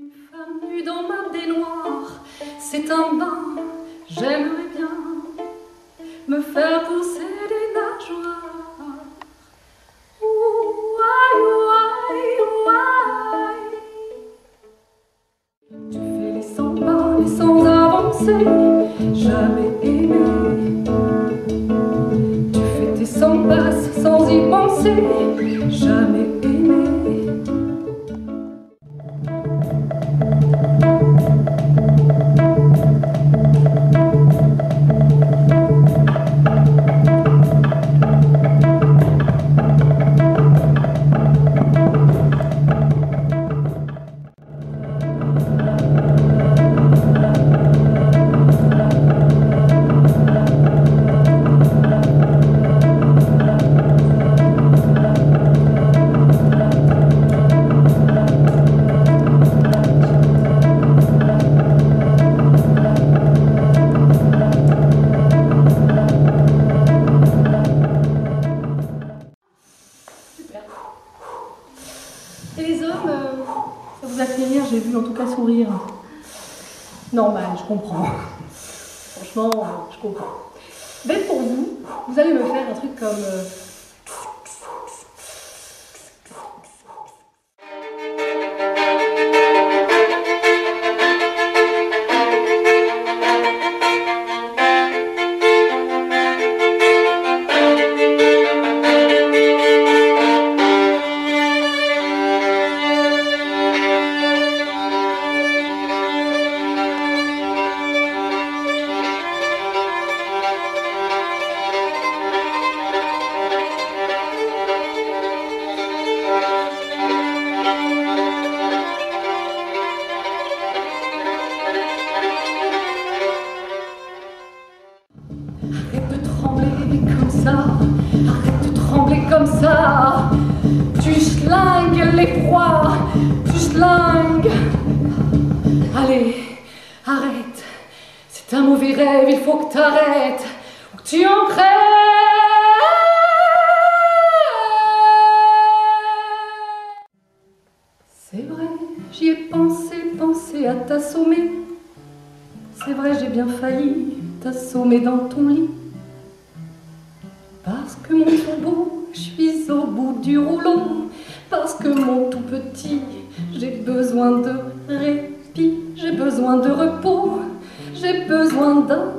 Une femme nue dans ma baignoire, c'est un bain, j'aimerais bien me faire pousser des nageoires. Tu fais les cent pas, mais sans avancer, jamais aimé. Tu fais tes cent passes sans y penser, Et les hommes, euh, ça vous a fait rire, j'ai vu en tout cas sourire. Normal, je comprends. Franchement, euh, je comprends. Ben pour vous, vous allez me faire un truc comme. Comme ça. Tu schlingues l'effroi, tu schlingues. Allez, arrête, c'est un mauvais rêve, il faut que t'arrêtes, ou que tu en. C'est vrai, j'y ai pensé, pensé à t'assommer. C'est vrai, j'ai bien failli t'assommer dans ton lit. Parce que mon tout beau, je suis au bout du rouleau. Parce que mon tout petit, j'ai besoin de répit, j'ai besoin de repos, j'ai besoin d'un